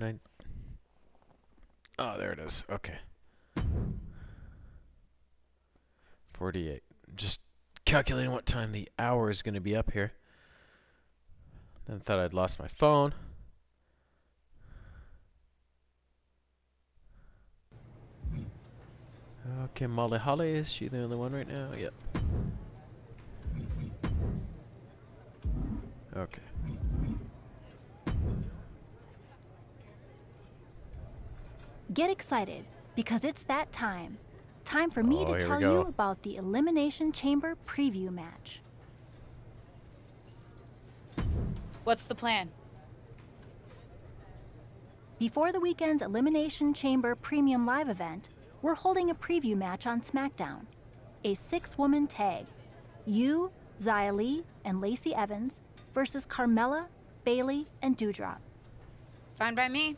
nine. Oh, there it is. Okay. 48. Just calculating what time the hour is going to be up here. Then thought I'd lost my phone. Okay, Molly Holly, is she the only one right now? Yep. Okay. Get excited, because it's that time. Time for me Oh, to tell you about the Elimination Chamber preview match. What's the plan? Before the weekend's Elimination Chamber Premium Live event, we're holding a preview match on SmackDown. A six woman tag. You, Xia Li, and Lacey Evans versus Carmella, Bayley, and Doudrop. Fine by me.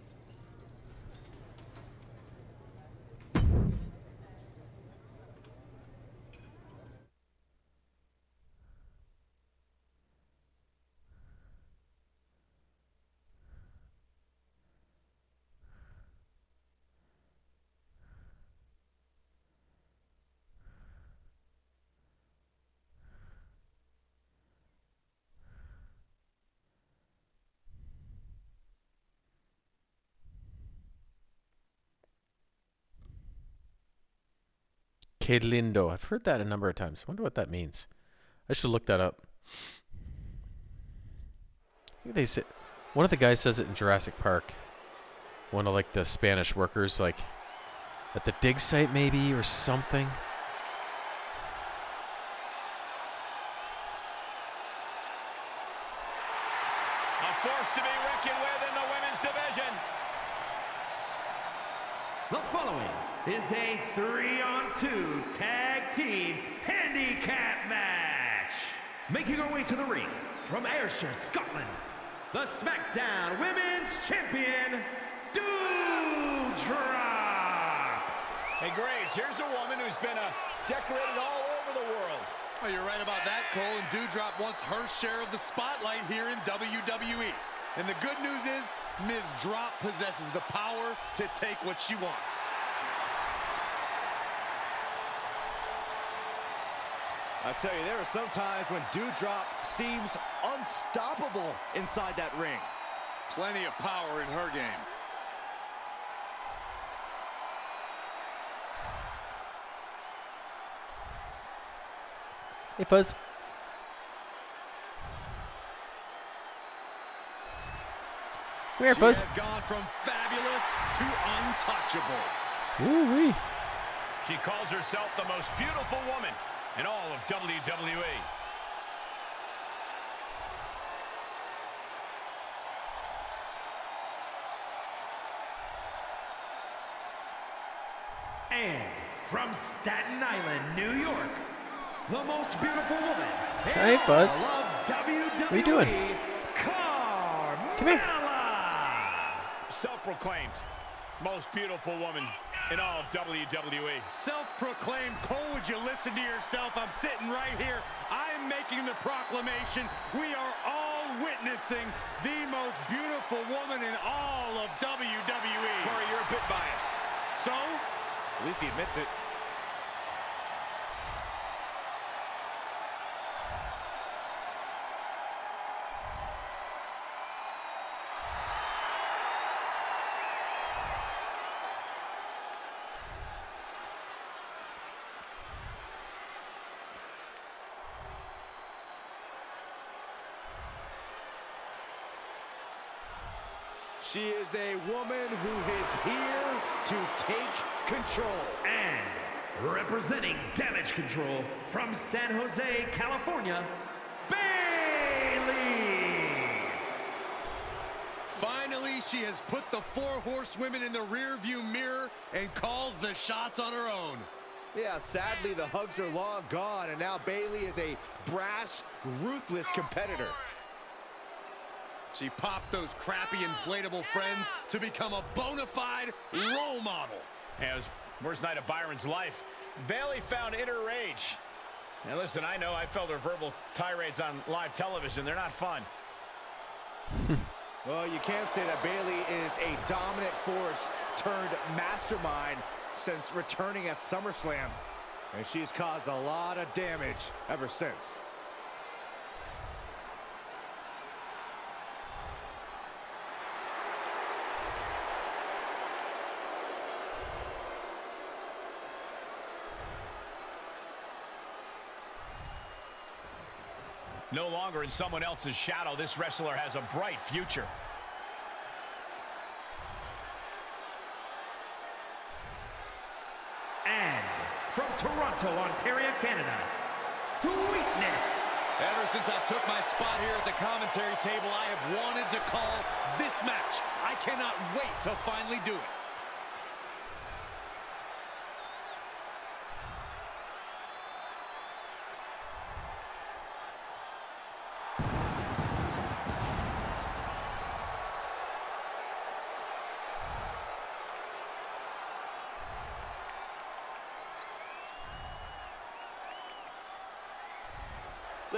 Que lindo. I've heard that a number of times. I wonder what that means. I should look that up. They say one of the guys says it in Jurassic Park. One of like the Spanish workers, like at the dig site maybe or something. SmackDown Women's Champion, Doudrop. Hey, Graves, here's a woman who's been uh, decorated all over the world. Oh, you're right about that, Cole. And Doudrop wants her share of the spotlight here in WWE. And the good news is, Ms. Drop possesses the power to take what she wants. I tell you, there are some times when Doudrop seems unstoppable inside that ring. Plenty of power in her game. Hey Fuzz. Come here, She's gone from fabulous to untouchable. Ooh wee. She calls herself the most beautiful woman in all of. WWE. And from Staten Island, New York, the most beautiful woman in Hey, Buzz. What are you doing? Carmella. Come here. Self-proclaimed most beautiful woman in all of. WWE. Self-proclaimed Cole, would you listen to yourself? I'm sitting right here. I'm making the proclamation. We are all witnessing the most beautiful woman in all of WWE. Corey, you're a bit biased. So, At least he admits it. She is a woman who is here to take control. and representing Damage Control from San Jose, California, Bayley. Finally, she has put the four horsewomen in the rearview mirror and calls the shots on her own. Yeah, sadly, the hugs are long gone, and now Bayley is a brash, ruthless competitor. She popped those crappy inflatable friends to become a bona fide role model. Yeah, it was worst night of Byron's life. Bayley found inner rage. Now listen, I know I felt her verbal tirades on live television. They're not fun. Well, you can't say that Bayley is a dominant force turned mastermind since returning at SummerSlam. And she's caused a lot of damage ever since. No longer in someone else's shadow, this wrestler has a bright future. And from Toronto, Ontario, Canada, Sweetness. Ever since I took my spot here at the commentary table, I have wanted to call this match. I cannot wait to finally do it.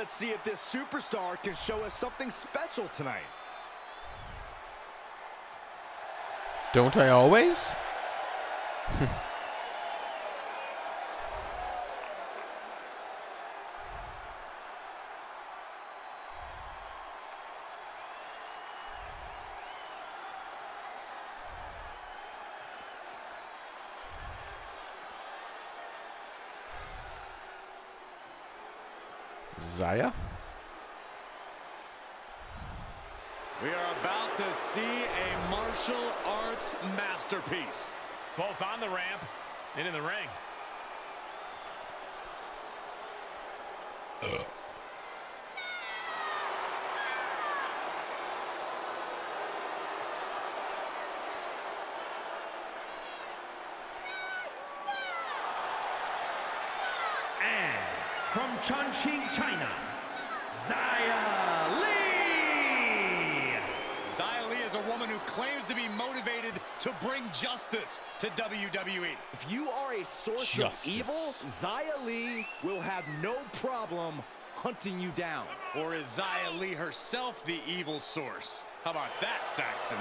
Let's see if this superstar can show us something special tonight. Don't I always? Zaya? We are about to see a martial arts masterpiece. Both on the ramp and in the ring. And from Chongqing, China, Xia Li! Xia Li is a woman who claims to be motivated to bring justice to WWE. If you are a source Justice. of evil, Zaya Lee will have no problem hunting you down. Or is Zaya Lee herself the evil source? How about that, Saxton?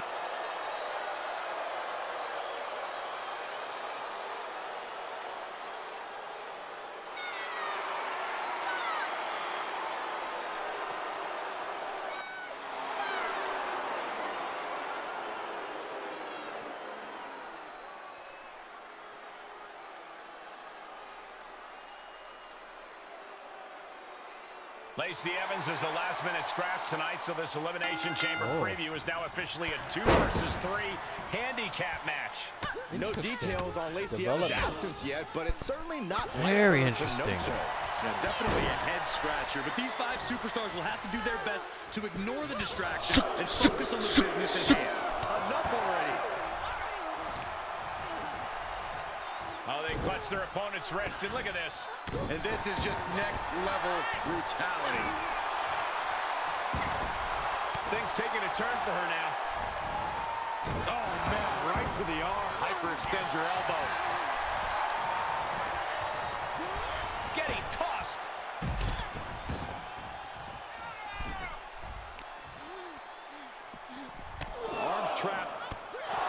Lacey Evans is the last minute scratch tonight, so this Elimination Chamber Oh. preview is now officially a two versus three handicap match. No details on Lacey Evans' absence yet, but it's certainly not Very like her to interesting. no-show. Yeah, definitely a head scratcher, but these five superstars will have to do their best to ignore the distraction and focus on the business at hand. Enough already. Their opponent's wrist, and look at this. And this is just next level brutality. Things taking a turn for her now. Oh, man, right to the arm. Hyperextend your elbow. Getting tossed. Arms trapped.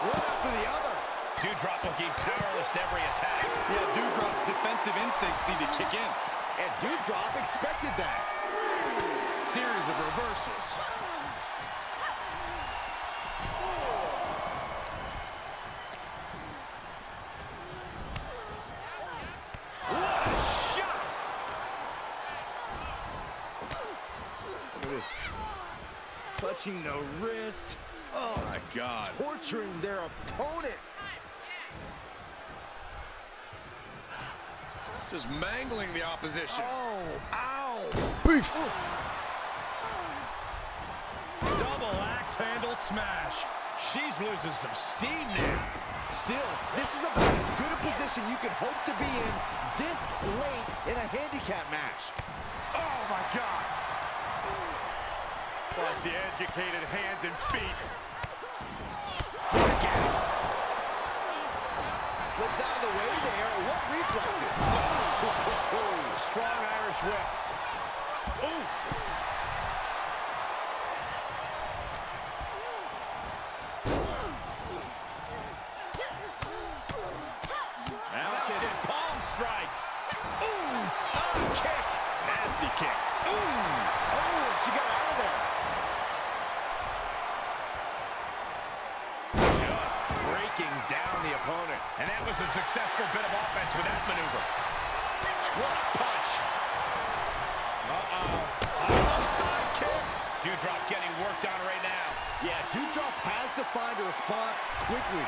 One after the other. Doudrop looking powerless to every attack. Yeah, Doudrop's defensive instincts need to kick in. And Doudrop expected that. Series of reversals. What a shot! Look at this. Clutching the wrist. Oh my God. Torturing their opponent. Just mangling the opposition. Oh, ow. Beef. Double axe handle smash. She's losing some steam now. Still, this is about as good a position you could hope to be in this late in a handicap match. Oh my God! Watch the educated hands and feet. Slips out of the way there. What reflexes? Strong Irish whip. Ooh. Mounted palm strikes. Ooh, oh, kick. Nasty kick. Ooh. Oh, she got out of there. Just breaking down the opponent. And that was a successful bit of offense with that maneuver. What a punch. Uh-oh. Outside kick. Doudrop getting worked on right now. Yeah, Doudrop has to find a response quickly.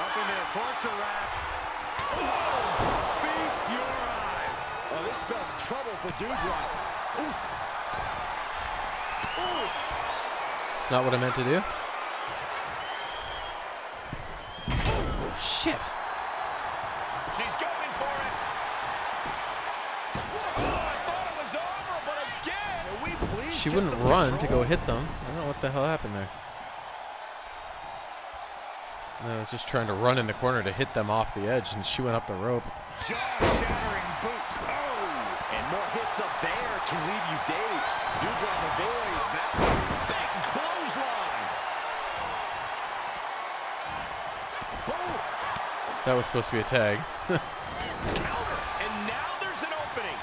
Up into the torture rack. Oh, feast your eyes. Oh, this spells trouble for Doudrop. Oof. Oof. It's not what I meant to do. Shit. She's going for it. Oh, I thought it was over, but again. We please She wouldn't some run to go hit them. I don't know what the hell happened there. No, I was just trying to run in the corner to hit them off the edge, and she went up the rope. Jaw-shattering boot. Oh, and more hits up there can leave you dazed. Doudrop avoids that one. Big clothesline. Boom. That was supposed to be a tag. Counter. And now there's an opening.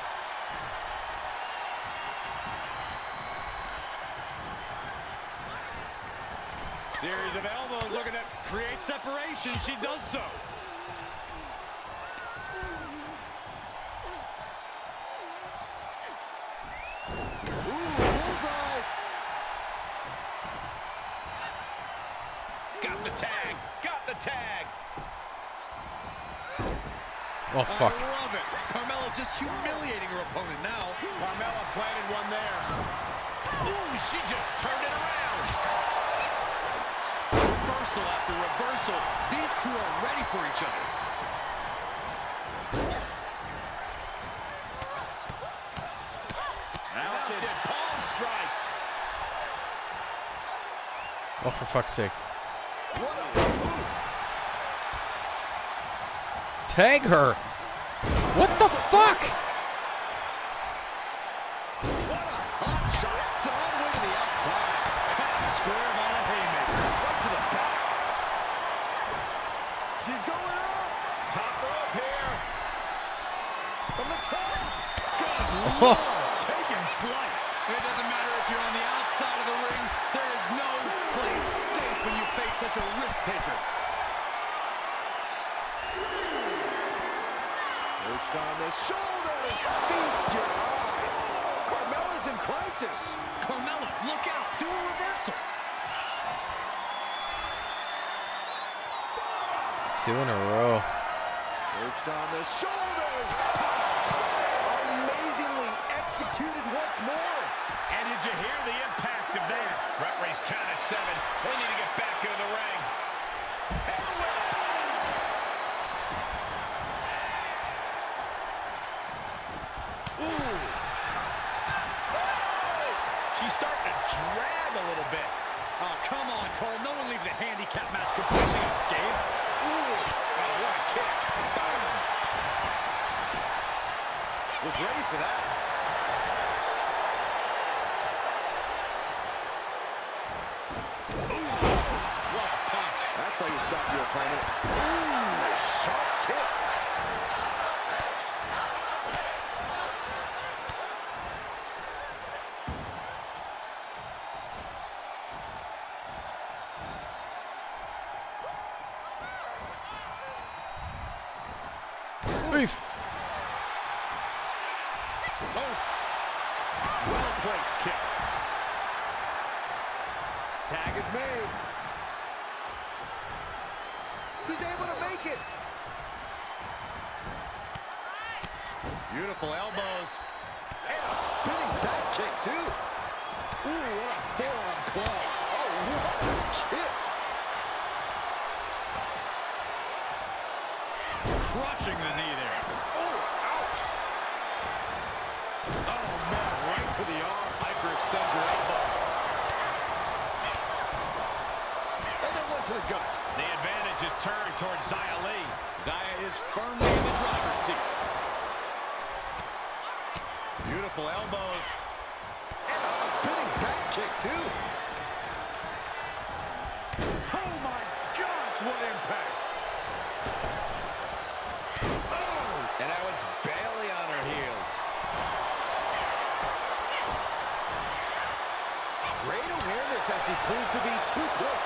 Series of elbows looking to create separation. She does so. Ooh, bullseye. Got the tag. Got the tag. Oh fuck. I love it. Carmella just humiliating her opponent now. Carmella planted one there. Ooh, she just turned it around. Reversal after reversal. These two are ready for each other. Mounted palm strikes. Oh, for fuck's sake. Tag her. Two in a row. Perched on the shoulders. Amazingly executed once more. And did you hear the impact of that? Referee's count at seven. They need to get back into the ring. Ooh. She's starting to drag a little bit. Oh, come on, Cole. No one leaves a handicap match completely unscathed. Ooh. Oh, what a kick. Boom. Was ready for that. What a punch. That's how you stop your opponent. Ooh, sharp kick. Beef. Oh. Well-placed kick. Tag is made. She's able to make it. Beautiful elbows. And a spinning back kick, too. Ooh, what a forearm club. Oh, what a kick. Crushing the knee there. Oh, ouch. Oh, man, right to the arm. Hyperextend your elbow. And then one to the gut. The advantage is turned towards Zia Lee. Zia is firmly in the driver's a spinning back kick, too. Oh my gosh, what impact! Oh, and now it's Bayley on her heels. Great awareness as she proves to be too quick.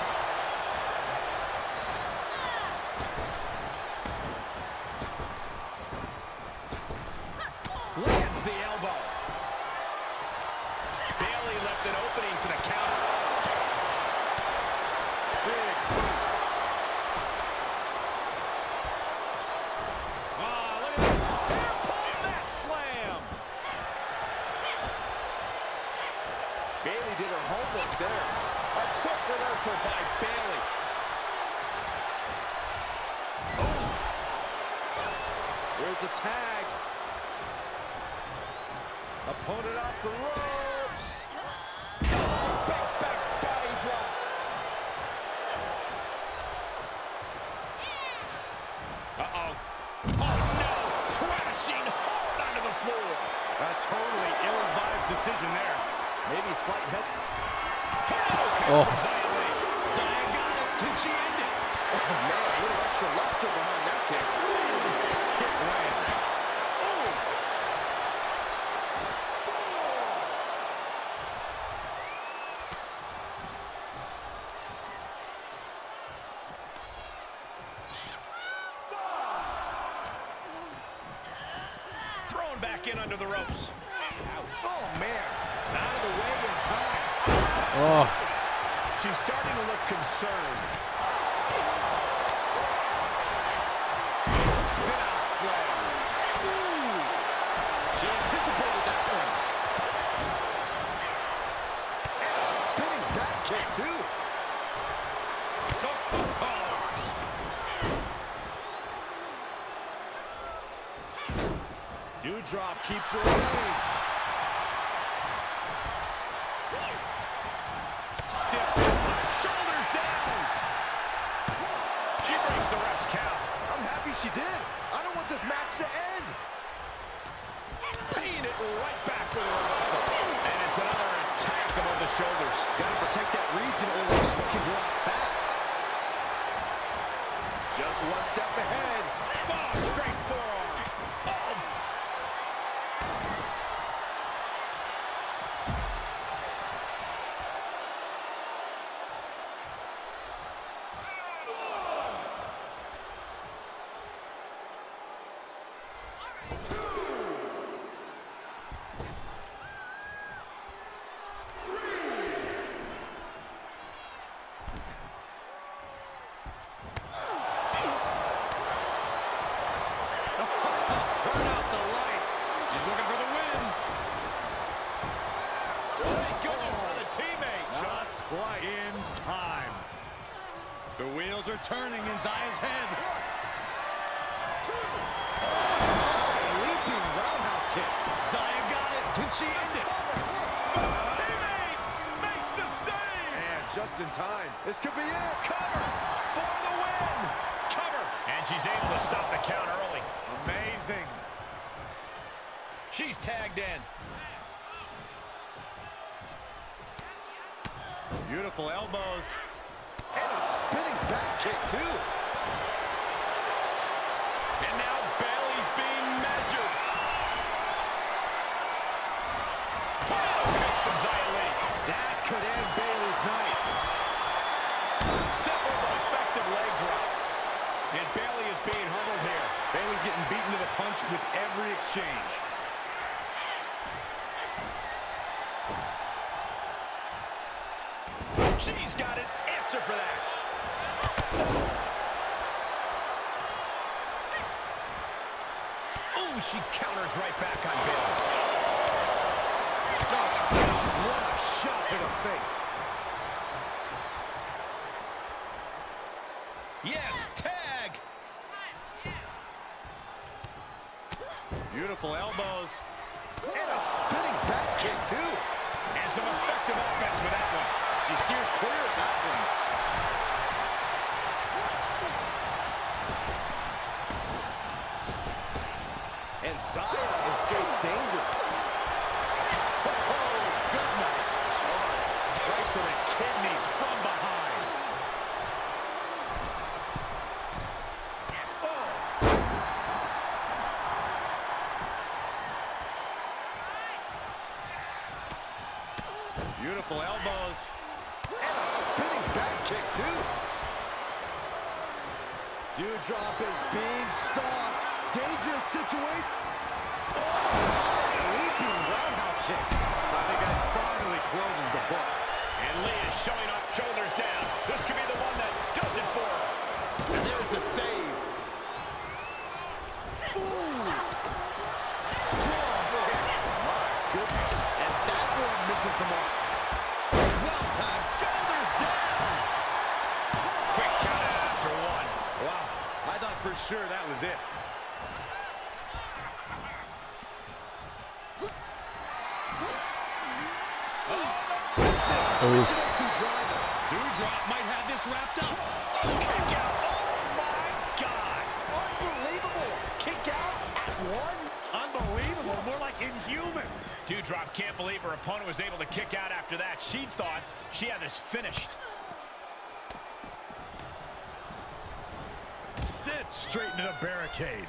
Lands the elbow. Bayley left an opening for the count. Big boot. Oh, look at this. Hair pull mat slam. Bayley did her homework there. A quick reversal by Bayley. There's a tag. Opponent off the ropes. Big back body drop. Uh-oh. Oh, no. Crashing hard onto the floor. A totally ill-advised decision there. Maybe slight head. Oh. Zaya Lee. Zaya got it. Can she end it? Oh, man, a little extra luster behind that kick. Kick lands. Thrown back in under the ropes. Oh, man. Out of the way in time. Oh. She's starting to look concerned. Sit-out slam. Ooh. She anticipated that one. And a spinning back kick, too. Doudrop keeps her away. Stiff shoulders down. She breaks the ref's count. I'm happy she did. I don't want this match to end. Paying it right back with a reversal. And it's another attack above the shoulders. Gotta protect that region or the lights can go out fast. Just one step ahead. Oh, straight forearm. Oh, Turn out the lights. She's looking for the win. thank goodness for the teammate. Just quite in time. The wheels are turning in Zaya's head. Leaping roundhouse kick. Zaya got it. Can she end it? Teammate makes the save. And just in time. This could be it. Cover for the win. Cover. And she's able to stop the count early. Amazing. She's tagged in. Beautiful elbows. And a spinning back kick, too. And now Bayley's being measured. Tornado kick from Xia Li. That could end Bayley's night. Simple but effective leg drop. And Bayley is being humbled here. Bayley's getting beaten to the punch with every exchange. She's got an answer for that. Ooh, she counters right back on Bayley. Oh, what a shot to the face. Yes, Beautiful elbows. And a spinning back kick, too. And some effective offense with that one. She steers clear of that one. And Zaya escapes danger. is finished. Sit straight into the barricade.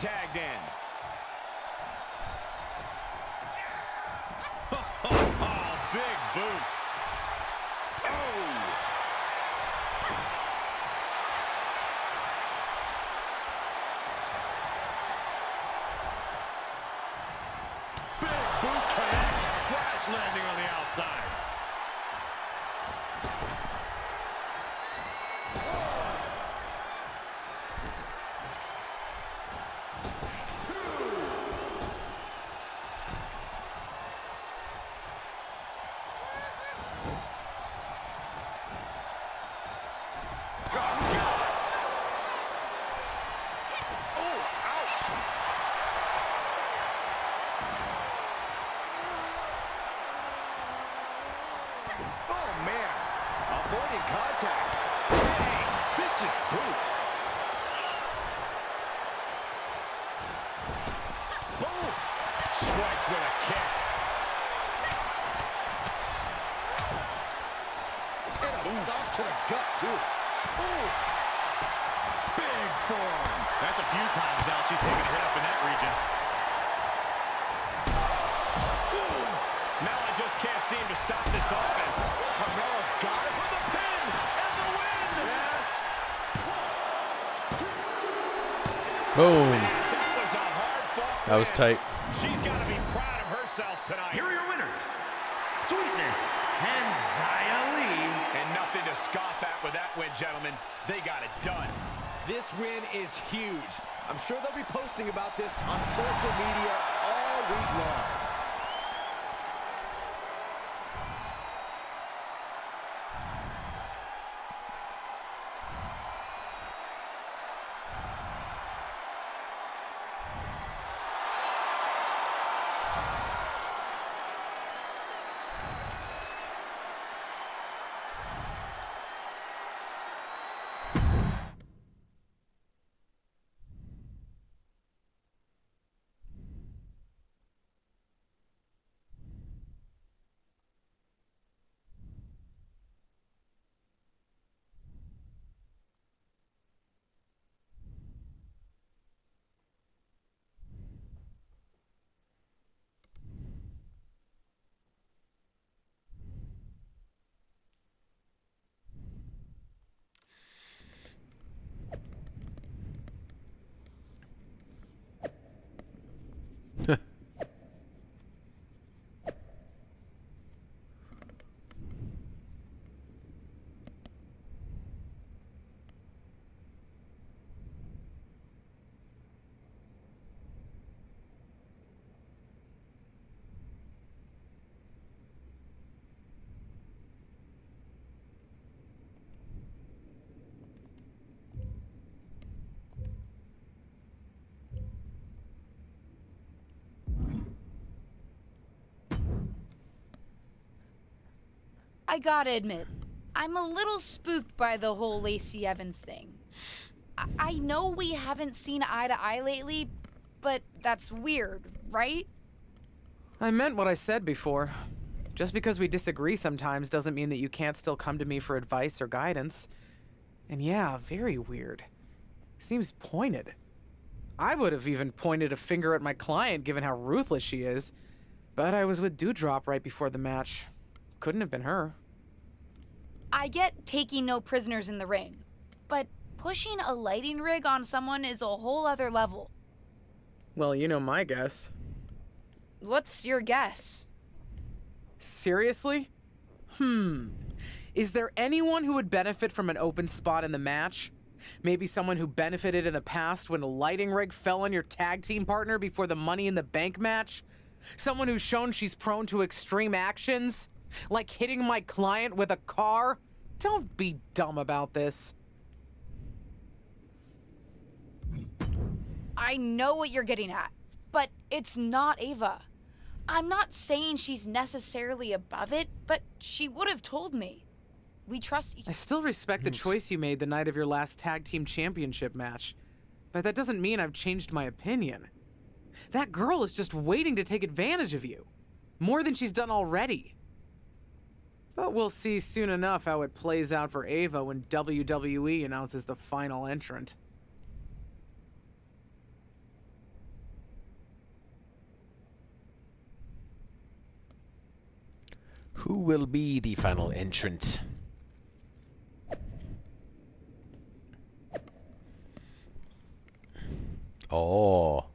tagged in. too. Oof! Big form. That's a few times now she's taken a hit up in that region. Ooh. Now I just can't seem to stop this offense. Carmella's got it for the pin and the win. Yes. Boom. Man, that was a hard fought. That was tight. She's got to be and gentlemen, they got it done. This win is huge. I'm sure they'll be posting about this on social media all week long. I gotta admit, I'm a little spooked by the whole Lacey Evans thing. I, I know we haven't seen eye to eye lately, but that's weird, right? I meant what I said before. Just because we disagree sometimes doesn't mean that you can't still come to me for advice or guidance. And yeah, very weird. Seems pointed. I would have even pointed a finger at my client given how ruthless she is. But I was with Doudrop right before the match. Couldn't have been her. I get taking no prisoners in the ring, but pushing a lighting rig on someone is a whole other level. Well, you know my guess. What's your guess? Seriously? Hmm. Is there anyone who would benefit from an open spot in the match? Maybe someone who benefited in the past when a lighting rig fell on your tag team partner before the Money in the Bank match? Someone who's shown she's prone to extreme actions? Like hitting my client with a car? Don't be dumb about this. I know what you're getting at, but it's not Ava. I'm not saying she's necessarily above it, but she would have told me. We trust each other. I still respect the choice you made the night of your last tag team championship match, but that doesn't mean I've changed my opinion. That girl is just waiting to take advantage of you. More than she's done already. But we'll see soon enough how it plays out for Ava when WWE announces the final entrant. Who will be the final entrant? Oh.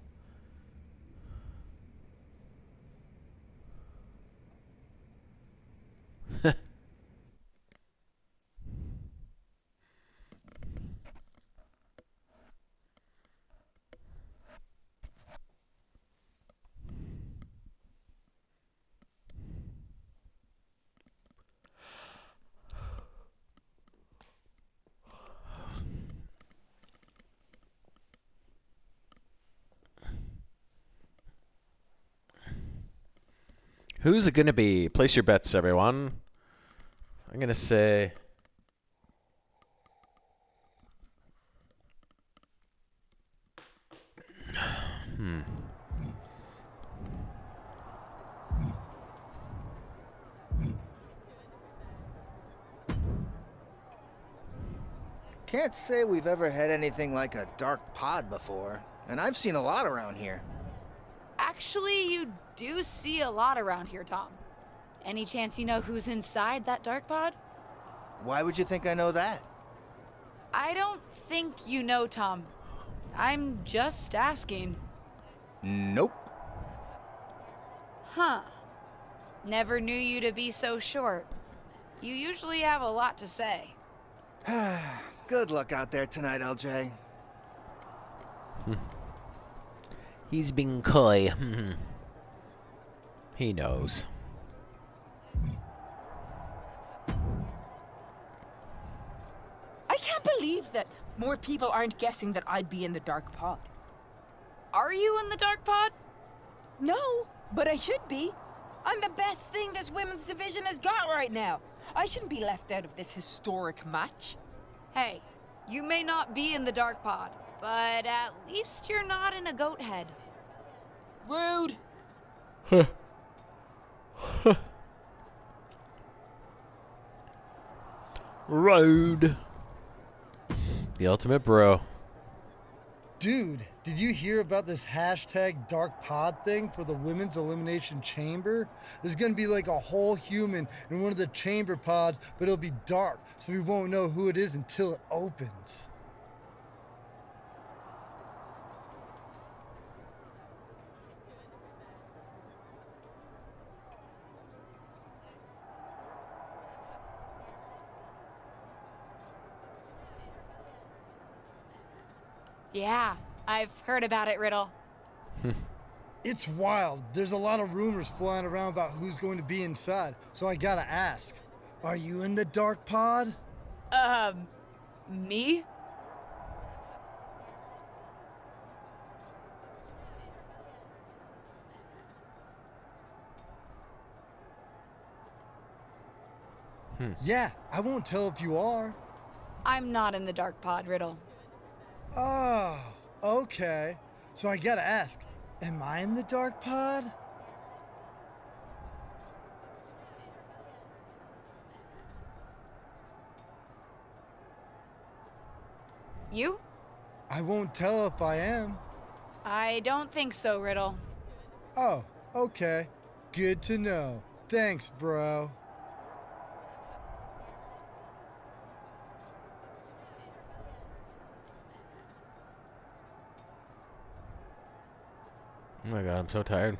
Who's it going to be? Place your bets, everyone. I'm going to say. Hmm. Can't say we've ever had anything like a dark pod before, and I've seen a lot around here. Actually, you do see a lot around here, Tom. Any chance you know who's inside that dark pod? Why would you think I know that? I don't think you know, Tom. I'm just asking. Nope. Huh. Never knew you to be so short. You usually have a lot to say. Good luck out there tonight, LJ. He's being coy. he knows. I can't believe that more people aren't guessing that I'd be in the dark pod. Are you in the dark pod? No, but I should be. I'm the best thing this women's division has got right now. I shouldn't be left out of this historic match. Hey, you may not be in the dark pod, but at least you're not in a goat head. Rude. Road. The ultimate bro. Dude, did you hear about this hashtag dark pod thing for the women's elimination chamber? There's gonna be like a whole human in one of the chamber pods, but it'll be dark, so we won't know who it is until it opens. Yeah, I've heard about it, Riddle. It's wild. There's a lot of rumors flying around about who's going to be inside, so I gotta ask. Are you in the dark pod? Um, me? Yeah, I won't tell if you are. I'm not in the dark pod, Riddle. Oh, okay. So I gotta ask, am I in the dark pod? You? I won't tell if I am. I don't think so, Riddle. Oh, okay. Good to know. Thanks, bro. Oh my god, I'm so tired.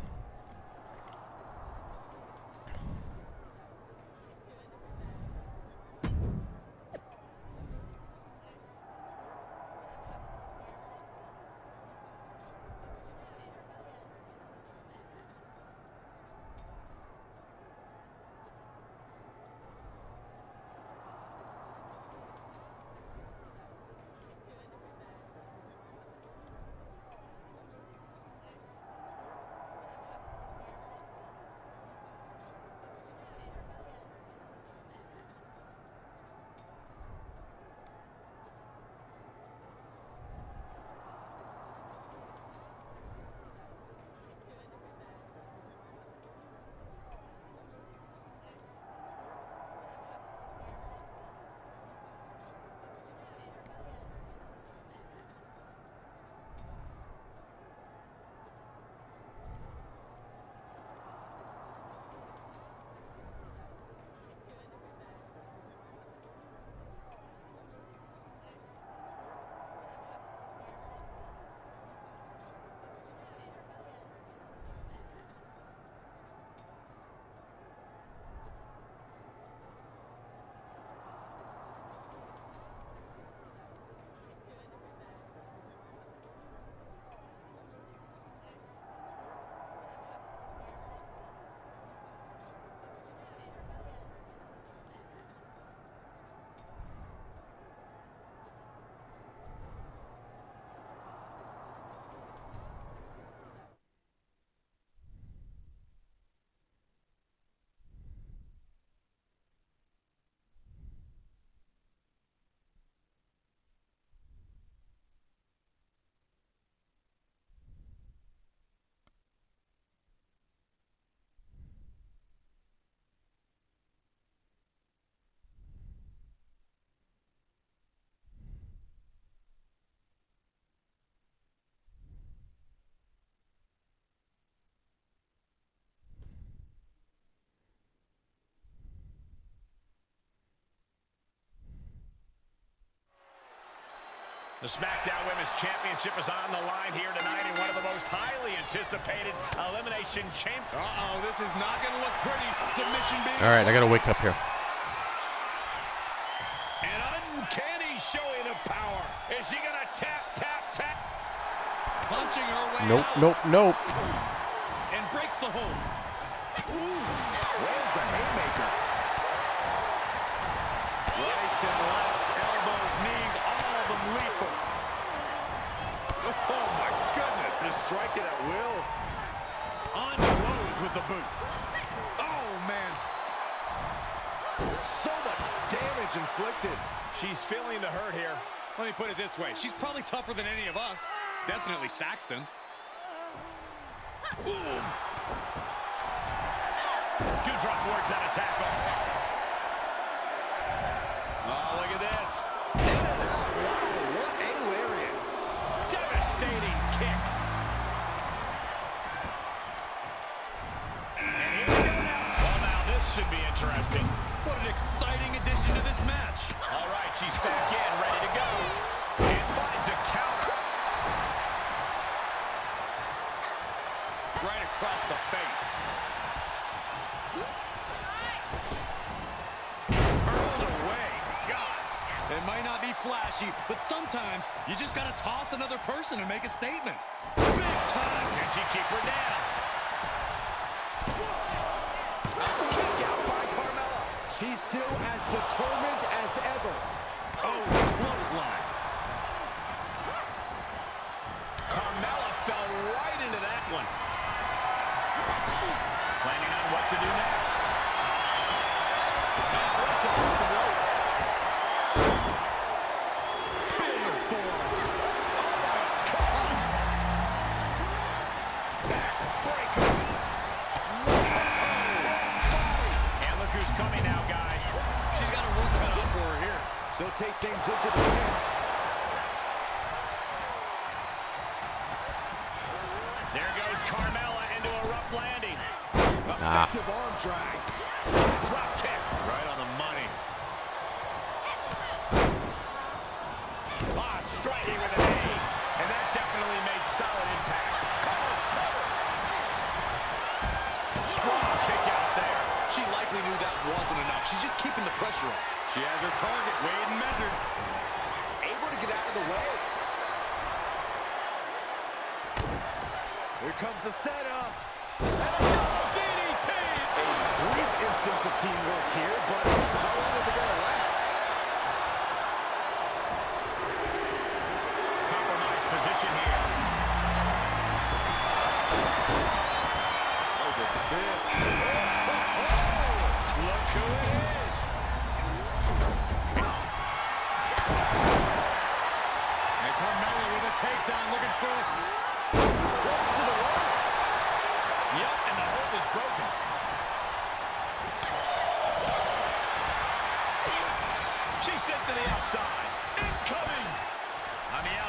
The SmackDown Women's Championship is on the line here tonight in one of the most highly anticipated Elimination Chamber. Uh-oh, this is not going to look pretty. Submission being... All right, I gotta wake up here. An uncanny showing of power. Is she going to tap, tap, tap? Punching her way Nope, out nope, nope. and breaks the hold. Ooh, lands the haymaker. Rights and lefts, elbows, knees, all of them lethal. Oh my goodness, they're at will. On loads with the boot. Oh, man. So much damage inflicted. She's feeling the hurt here. Let me put it this way. She's probably tougher than any of us. Definitely Saxton. Boom. Doudrop works that attack off. Be. What an exciting addition to this match. All right, she's back in, ready to go. And finds a counter. Right across the face. Hurled away. God. It might not be flashy, but sometimes you just got to toss another person to make a statement. Big time. Can she keep her down? She's still as determined as ever. Oh, clothesline.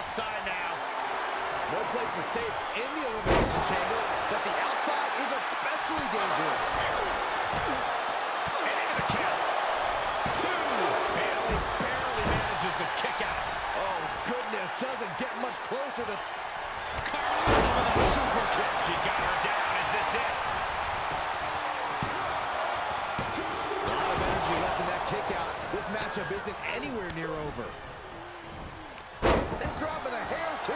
outside now. No place is safe in the elimination chamber, but the outside is especially dangerous. And into the. Two. And barely manages the kick out. Oh, goodness. Doesn't get much closer to... Carlita with a super kick. She got her down. Is this it? A lot of energy left in that kick out. This matchup isn't anywhere near over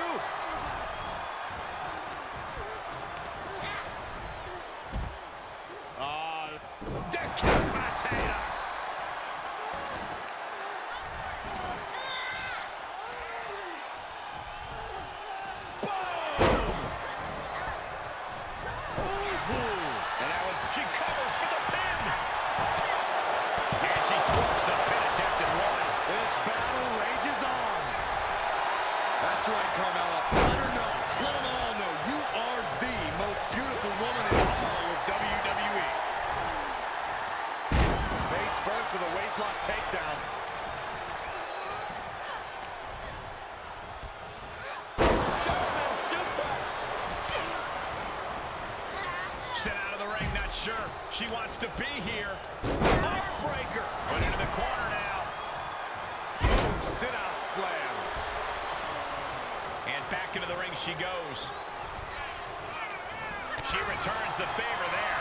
two. goes. She returns the favor there.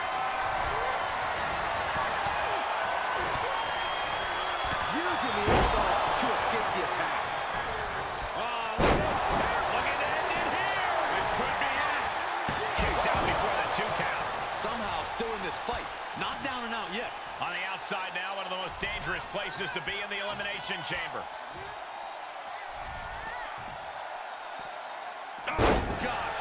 Using the elbow to escape the attack. Oh, Somehow still in this fight. Not down and out yet. On the outside now, one of the most dangerous places to be in the Elimination Chamber. God.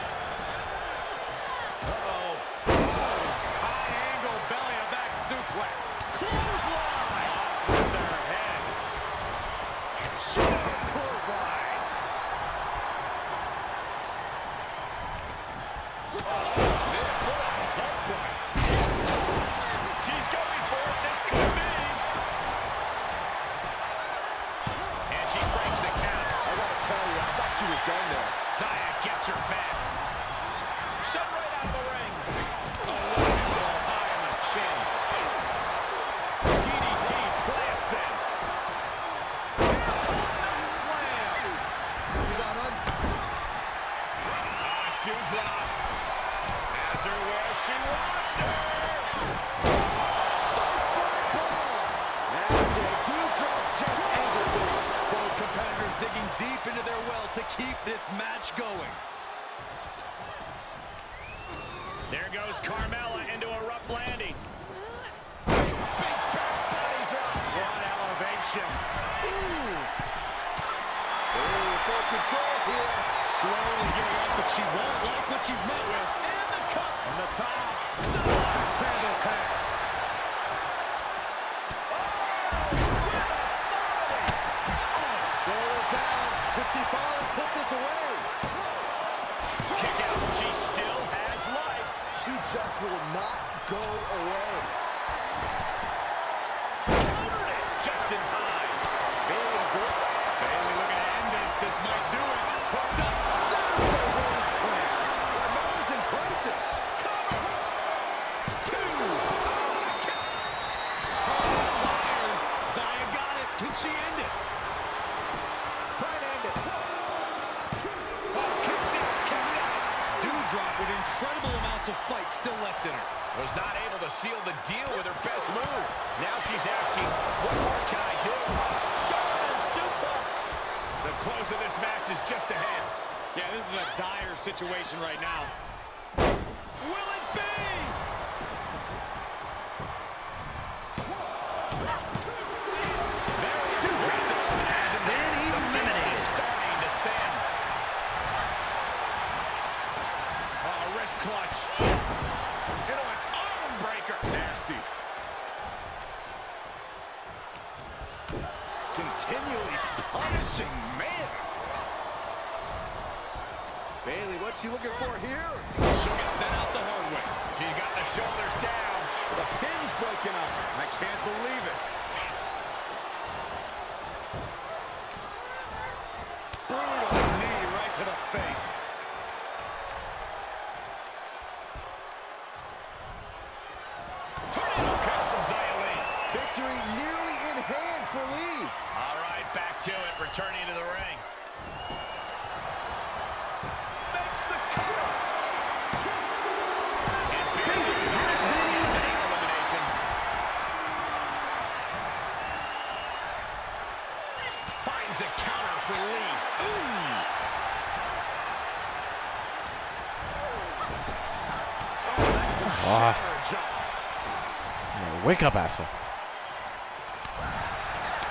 Wake up, asshole.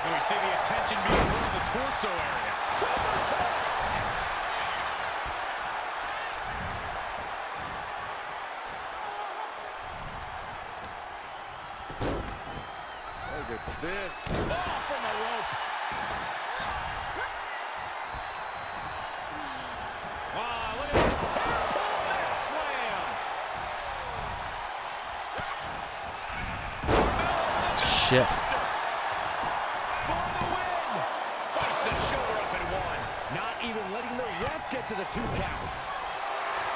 And we see the attention being put on the torso area. This. Oh, from the rope. Get to the two count.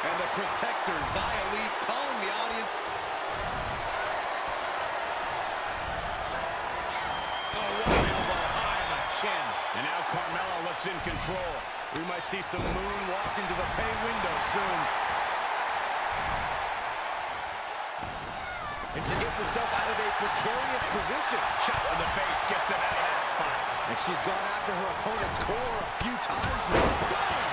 And the protector, Xia Li, calling the audience. What elbow high on the chin. And now Carmella looks in control. We might see some moonwalk into the pay window soon. And she gets herself out of a precarious position. Shot to the face gets them out of that spot. And she's gone after her opponent's core a few times now. Boom!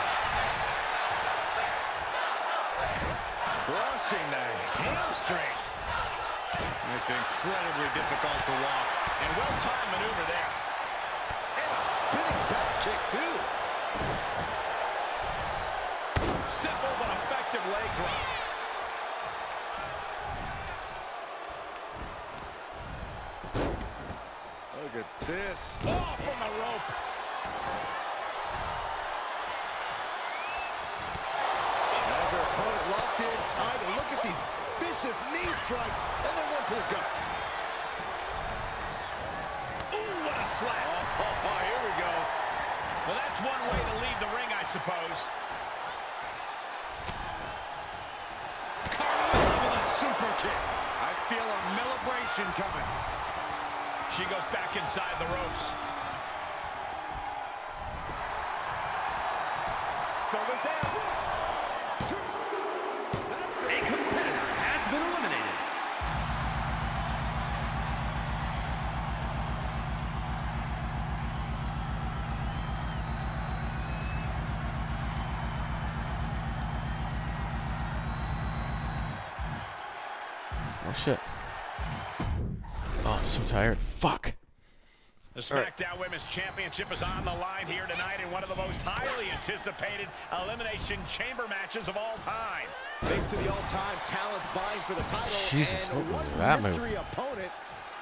Crushing the hamstring. Makes it incredibly difficult to walk. And well-timed maneuver there. And a spinning back kick, too. Simple but effective leg drop. Look at this. Oh, from the rope. As her opponent locked in tight, and look at these vicious knee strikes, and then one to the gut. Ooh, what a slap. Oh, oh, oh, here we go. Well, that's one way to leave the ring, I suppose. Carmella with a super kick. I feel a celebration coming. She goes back inside the ropes. Shoulders down. A competitor has been eliminated. Oh shit. Oh, I'm so tired. Fuck. The SmackDown Women's Championship is on the line here tonight in one of the most highly anticipated Elimination Chamber matches of all time. Thanks to the all-time talents vying for the title Jesus, and what was one that move? mystery opponent.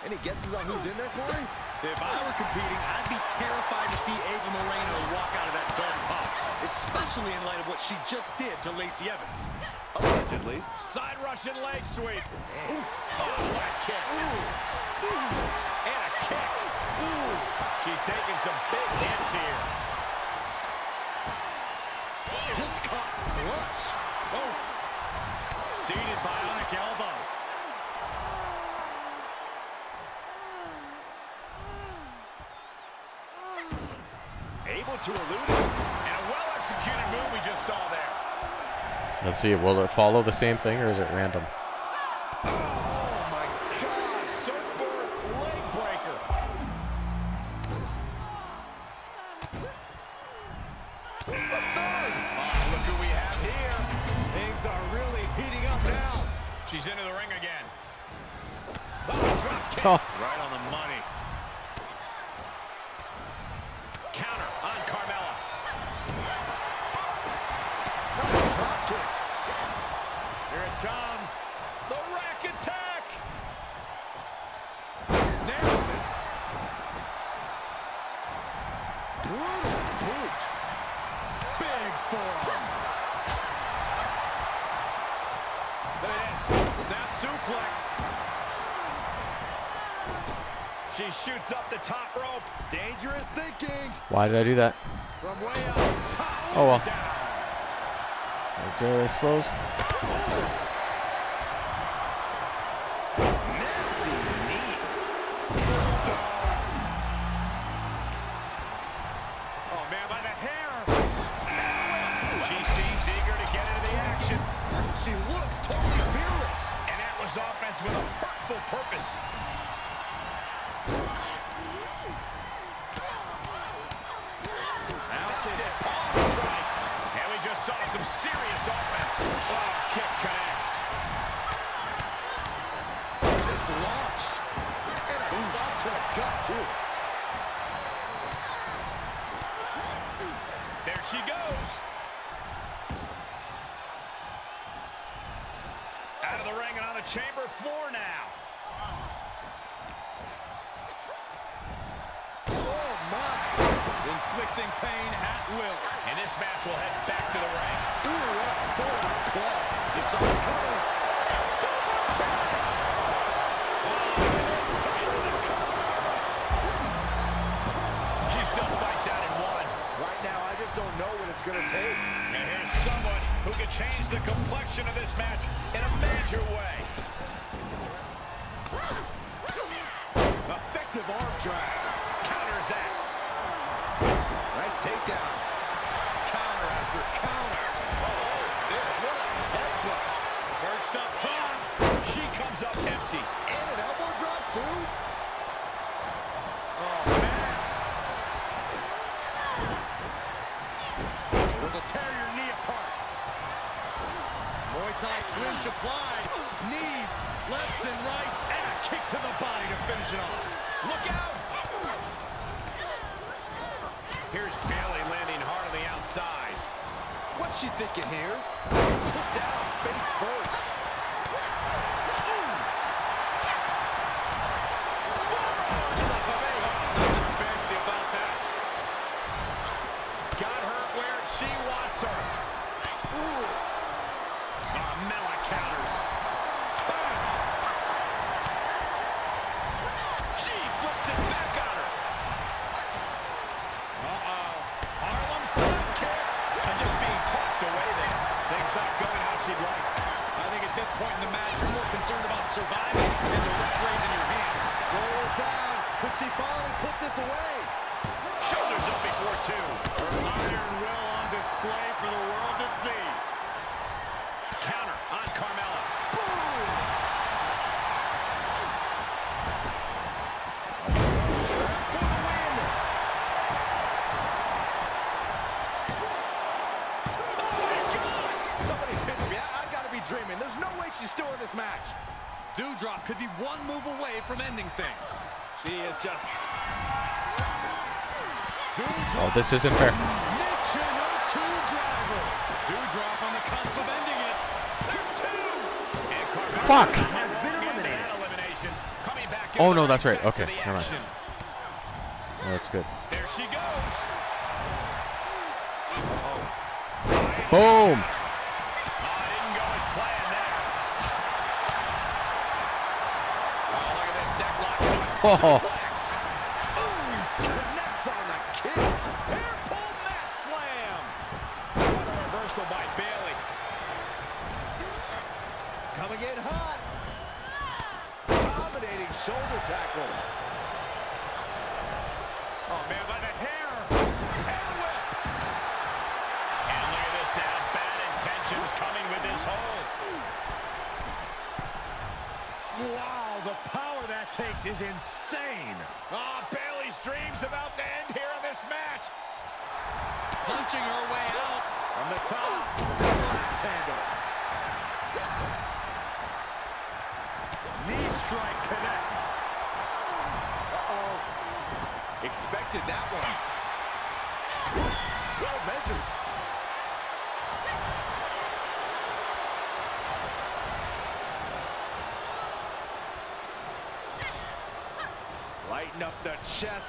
Any guesses on who's in there, Corey? If I were competing, I'd be terrified to see Ava Moreno walk out of that dark pod, especially in light of what she just did to Lacey Evans. Allegedly. Side Russian leg sweep. Oh, what kick. And a kick. Ooh. She's taking some big hits here. Just caught flush. Oh, seated bionic elbow. Able to elude it. And a well-executed move we just saw there. Let's see. Will it follow the same thing or is it random? Oh. shoots up the top rope. Dangerous thinking. Why did I do that? From way up. Top, oh well. Down. Right there, I suppose. who can change the complexion of this match in a major way. punch applied. Knees, lefts and rights, and a kick to the body to finish it off. Look out! Here's Bayley landing hard on the outside. What's she thinking here? Put down face first. could be one move away from ending things. She is just... Oh, this isn't fair. Fuck! Oh no, that's right. Okay, never mind. Oh, that's good. Boom! Oh.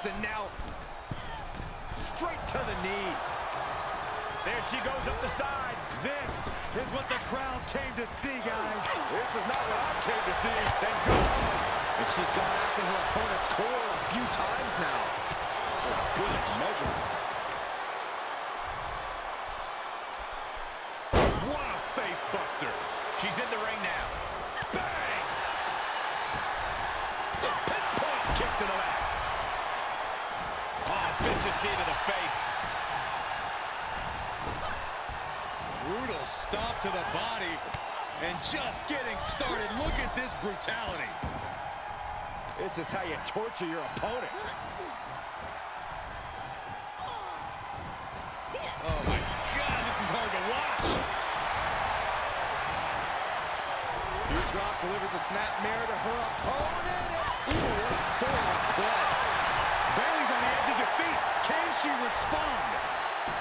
The and now straight to the knee. There she goes up the side. This is what the crowd came to see, guys. This is not what I came to see. Then go. And she's gone after her opponent's core a few times now. Oh, good measure. What a face buster. She's in the ring now. Bang! Pinpoint kick to the back. Vicious knee to the face. Brutal stomp to the body. And just getting started. Look at this brutality. This is how you torture your opponent. Oh my God, this is hard to watch. Doudrop delivers a snap mirror to her opponent. Ooh, what a forearm play. Bayley's on the edge of defeat. Can she respond?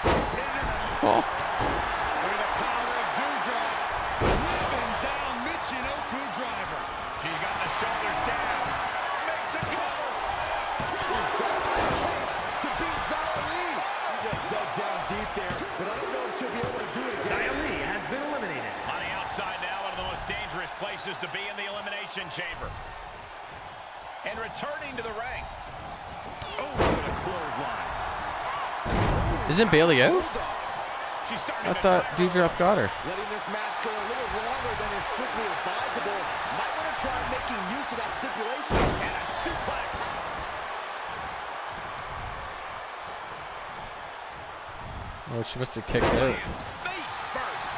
Into the Oh. Look at the power of Doudrop. Driven down Michinoku driver. She's got the shoulders down. Makes a cover. Is that what it takes to beat Xia Li? She just dug down deep there, but I don't know if she'll be able to do it again. Xia Li has been eliminated. On the outside now, one of the most dangerous places to be in the Elimination Chamber. And returning to the ring. Oh, what a clothesline. Isn't Bayley out? I thought. Doudrop got her. Letting this match go a little longer than is strictly advisable. Might want to try making use of that stipulation. And a suplex. Oh, she must have kicked out. Lands face first.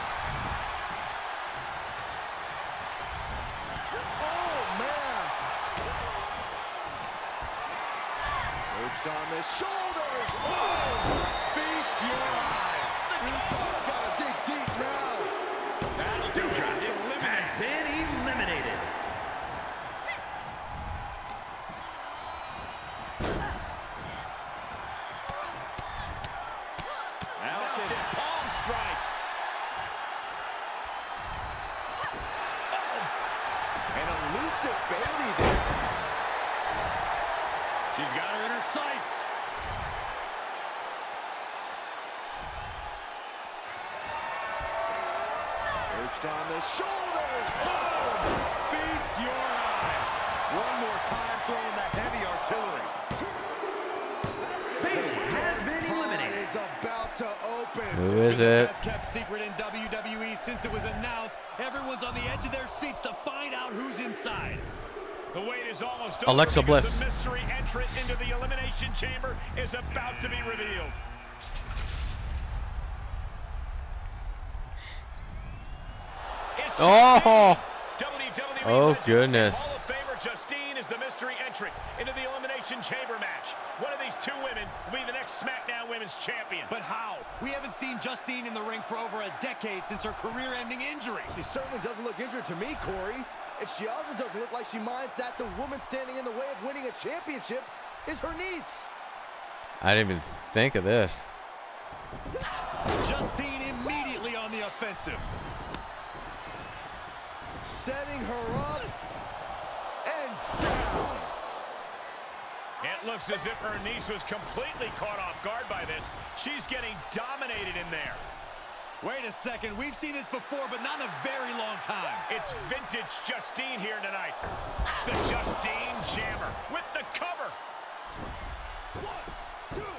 Oh, man. Urged on the shoulders. Oh, Feast your eyes. oh, gotta dig deep now. That'll do Doudrop it. Eliminate. has been eliminated. Mounted palm strikes. An elusive Bayley there. She's got her in her sights. Urged on the shoulders. Boom! Feast your eyes. One more time throwing the heavy artillery. Bayley has been Pod eliminated. is about to open. It? Kept secret in WWE since it was announced. Everyone's on the edge of their seats to find out who's inside. The wait is almost Alexa over because Bliss. The mystery entrant into the Elimination Chamber is about to be revealed. It's Oh! WWE Oh, goodness. Hall of Famer Justine is the mystery entrant into the Elimination Chamber match. One of these two women will be the next SmackDown Women's Champion. But how? We haven't seen Justine in the ring for over a decade since her career-ending injury. She certainly doesn't look injured to me, Corey. And she also doesn't look like she minds that the woman standing in the way of winning a championship is her niece. I didn't even think of this. Justine immediately on the offensive. Setting her up and down. It looks as if her niece was completely caught off guard by this. She's getting dominated in there. Wait a second, we've seen this before, but not in a very long time. It's vintage Justine here tonight. The Justine Jammer with the cover. One, two,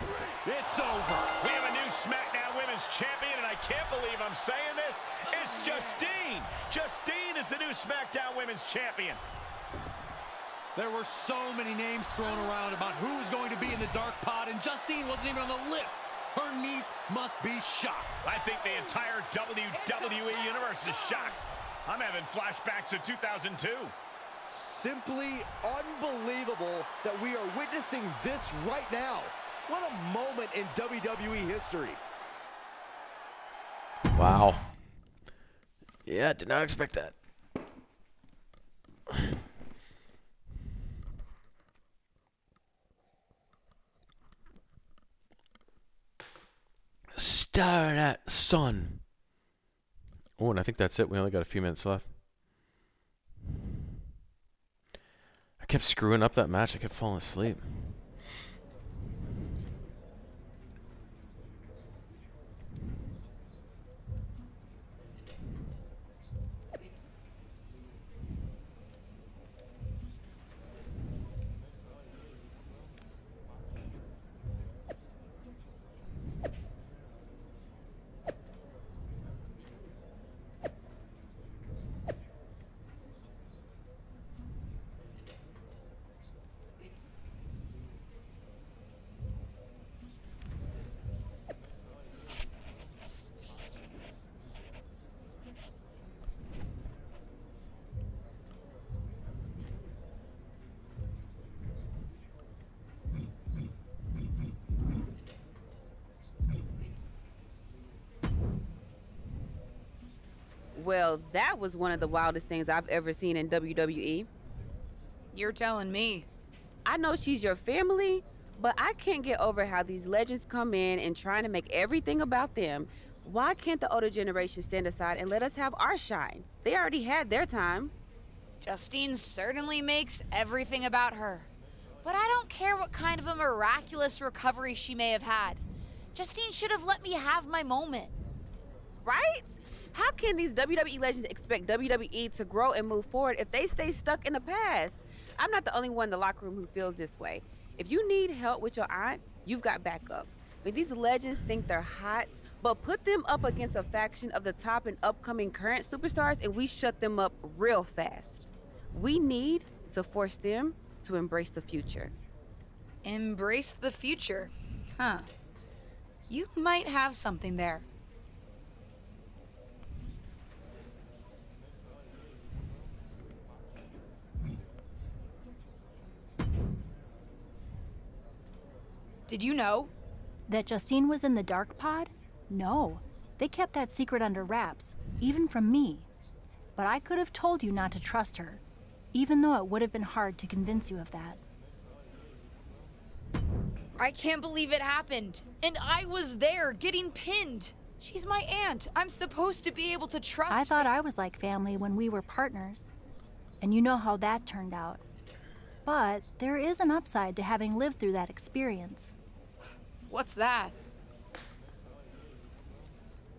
three. It's over. We have a new SmackDown Women's Champion, and I can't believe I'm saying this. It's Justine. Justine is the new SmackDown Women's Champion. There were so many names thrown around about who was going to be in the dark pod, and Justine wasn't even on the list. Her niece must be shocked. I think the entire WWE Universe is shocked. I'm having flashbacks to 2002. Simply unbelievable that we are witnessing this right now. What a moment in WWE history. Wow. Yeah, did not expect that. Stardust, son. Oh, and I think that's it. We only got a few minutes left. I kept screwing up that match. I kept falling asleep. Well, that was one of the wildest things I've ever seen in WWE. You're telling me. I know she's your family, but I can't get over how these legends come in and trying to make everything about them. Why can't the older generation stand aside and let us have our shine? They already had their time. Justine certainly makes everything about her. But I don't care what kind of a miraculous recovery she may have had. Justine should have let me have my moment. Right? How can these WWE legends expect WWE to grow and move forward if they stay stuck in the past? I'm not the only one in the locker room who feels this way. If you need help with your aunt, you've got backup. But these legends think they're hot, but put them up against a faction of the top and upcoming current superstars and we shut them up real fast. We need to force them to embrace the future. Embrace the future. Huh. You might have something there. Did you know? That Justine was in the dark pod? No. They kept that secret under wraps, even from me. But I could have told you not to trust her, even though it would have been hard to convince you of that. I can't believe it happened. And I was there getting pinned. She's my aunt. I'm supposed to be able to trust I thought I was like family when we were partners. And you know how that turned out. But there is an upside to having lived through that experience. What's that?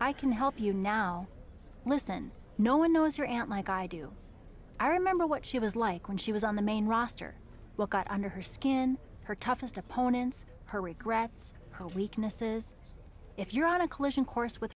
I can help you now. Listen, no one knows your aunt like I do. I remember what she was like when she was on the main roster, what got under her skin, her toughest opponents, her regrets, her weaknesses. If you're on a collision course with